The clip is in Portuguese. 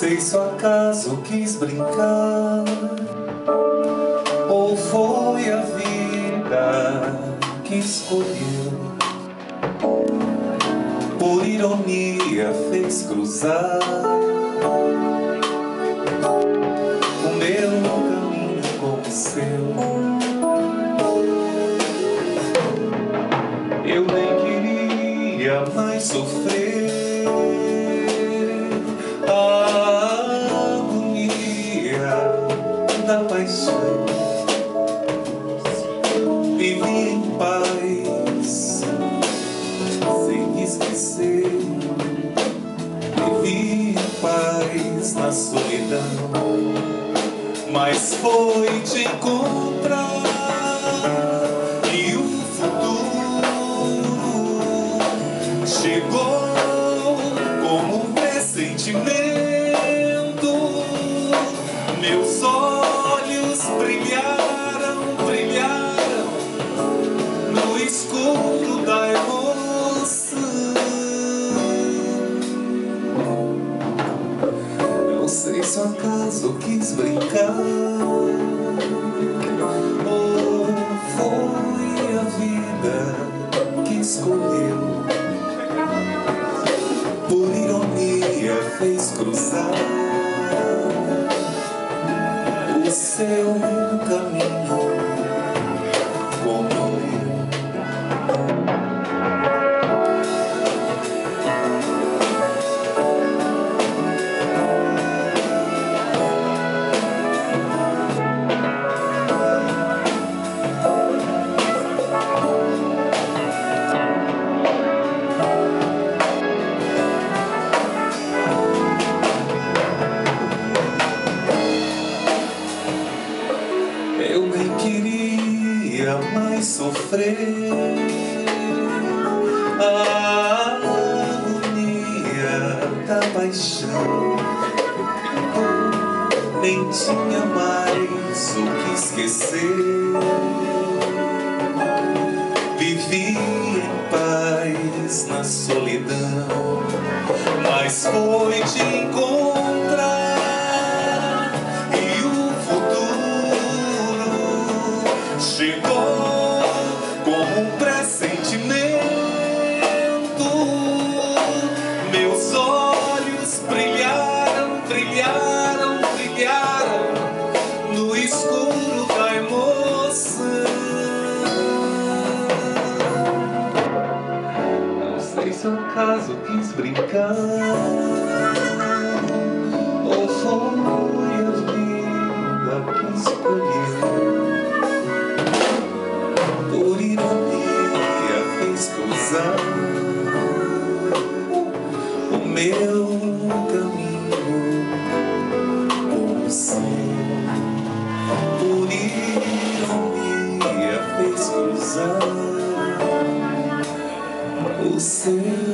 Sei se acaso quis brincar ou foi a vida que escolheu. Por ironia fez cruzar o meu caminho com o seu. Eu nem queria mais sofrer. Da paixão. Vivi em paz, sem esquecer. Vivi em paz na solidão. Mas foi te encontrar e o futuro chegou como um pressentimento. Meus olhos brilharam, brilharam no escuro da emoção. Não sei se acaso quis brincar ou foi a vida que escolheu. Por ironia fez cruzar seu caminho queria mais sofrer a agonia da paixão. Nem tinha mais o que esquecer. Vivi em paz na solidão, mas foi te encontrar Não sei se o acaso quis brincar ou foi a vida que escolheu. Por ironia fez cruzar o meu ironia